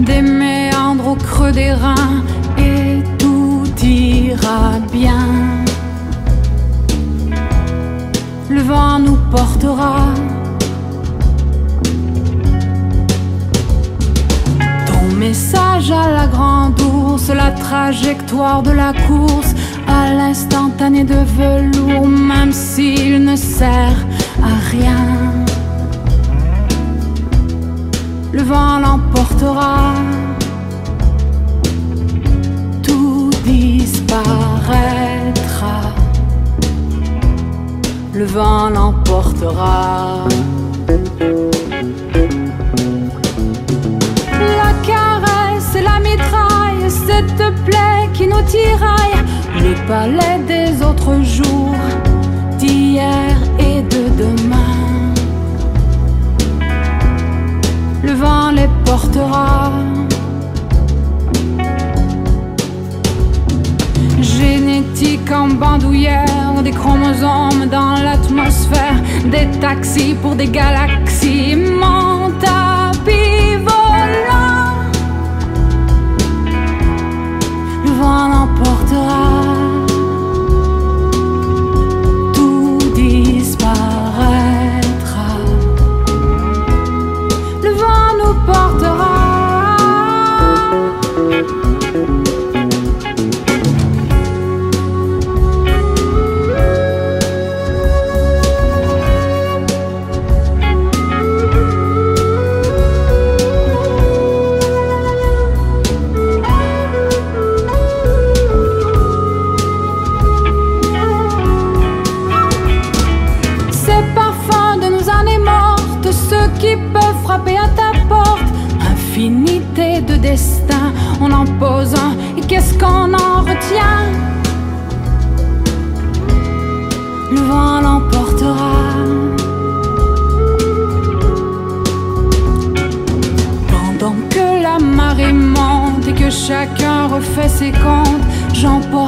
des méandres au creux des reins, et tout ira bien. Le vent nous portera. Ton message à la grande ours, la trajectoire de la course, à l'instantané de velours, même s'il ne sert à rien. Le vent l'emportera, tout disparaîtra. Le vent l'emportera. La caresse la mitraille, cette plaie qui nous tiraille, le palais des autres jours, d'hier et de demain. En bandoulière, des chromosomes dans l'atmosphère, des taxis pour des galaxies, à ta porte. Infinité de destins, on en pose un, et qu'est-ce qu'on en retient? Le vent l'emportera. Pendant que la marée monte et que chacun refait ses comptes, j'emporte